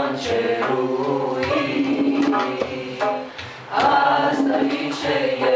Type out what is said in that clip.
în ceruri. Asta e ce e.